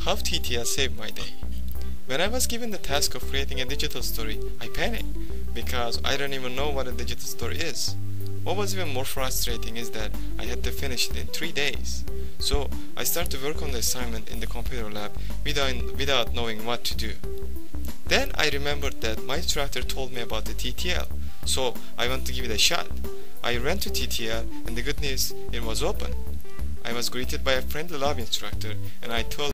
How TTL saved my day. When I was given the task of creating a digital story, I panicked because I don't even know what a digital story is. What was even more frustrating is that I had to finish it in three days. So I started to work on the assignment in the computer lab without, without knowing what to do. Then I remembered that my instructor told me about the TTL, so I went to give it a shot. I ran to TTL and the good news, it was open. I was greeted by a friendly lab instructor and I told